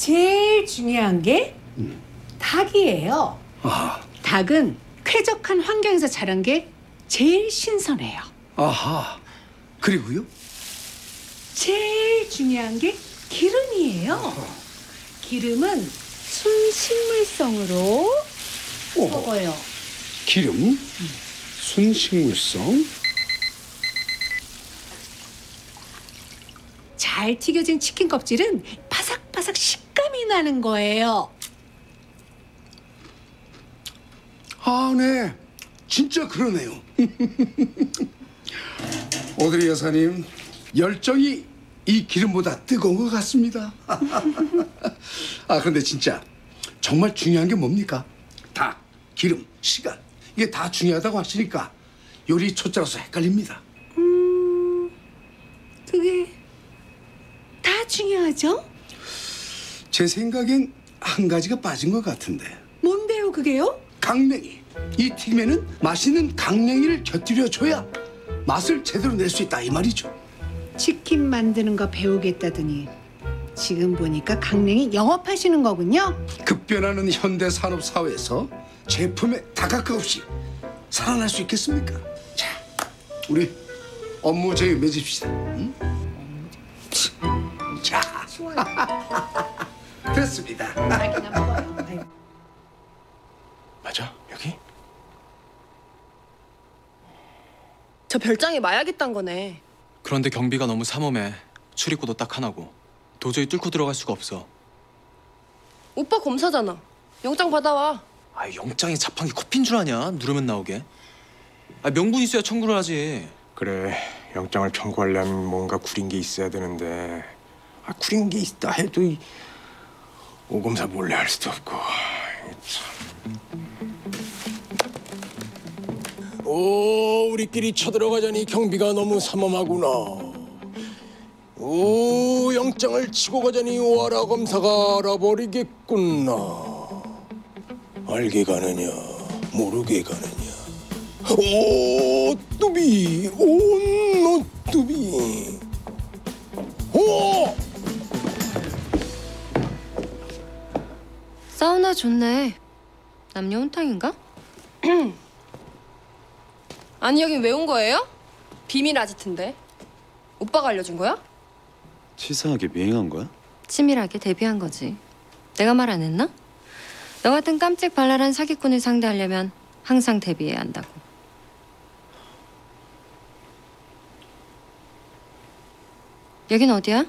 제일 중요한 게 닭이에요. 아, 닭은 쾌적한 환경에서 자란 게 제일 신선해요. 아하. 그리고요? 제일 중요한 게 기름이에요. 기름은 순식물성으로 오, 먹어요. 기름, 순식물성. 잘 튀겨진 치킨 껍질은 바삭바삭 식 감이 나는 거예요. 아, 네. 진짜 그러네요. 오드리 여사님, 열정이 이 기름보다 뜨거운 것 같습니다. 아, 그런데 진짜 정말 중요한 게 뭡니까? 닭, 기름, 시간. 이게 다 중요하다고 하시니까 요리 초짜라서 헷갈립니다. 그게 다 중요하죠? 제 생각엔 한 가지가 빠진 것 같은데. 뭔데요, 그게요? 강냉이. 이 튀김에는 맛있는 강냉이를 곁들여줘야 맛을 제대로 낼 수 있다 이 말이죠. 치킨 만드는 거 배우겠다더니 지금 보니까 강냉이 영업하시는 거군요. 급변하는 현대 산업 사회에서 제품의 다각화 없이 살아날 수 있겠습니까? 자, 우리 업무 제휴 맺읍시다. 응? 자, 먹어요. 아이고. 맞아 여기? 저 별장에 마약 있단 거네. 그런데 경비가 너무 삼엄해. 출입구도 딱 하나고. 도저히 뚫고 들어갈 수가 없어. 오빠 검사잖아. 영장 받아와. 아, 영장에 자판기 코핀 줄 아냐? 누르면 나오게. 아, 명분 있어야 청구를 하지. 그래 영장을 청구하려면 뭔가 구린 게 있어야 되는데 아, 구린 게 있다 해도 이 오검사 몰래 할 수도 없고. 오 우리끼리 쳐들어가자니 경비가 너무 삼엄하구나. 오 영장을 치고 가자니 오하라 검사가 알아버리겠구나. 알게 가느냐 모르게 가느냐. 오 뚜비 오 노 뚜비 사우나 좋네. 남녀 혼탕인가? 아니 여긴 왜 온 거예요? 비밀 아지트인데. 오빠가 알려준 거야? 치사하게 미행한 거야? 치밀하게 데뷔한 거지. 내가 말 안 했나? 너 같은 깜찍 발랄한 사기꾼을 상대하려면 항상 데뷔해야 한다고. 여긴 어디야?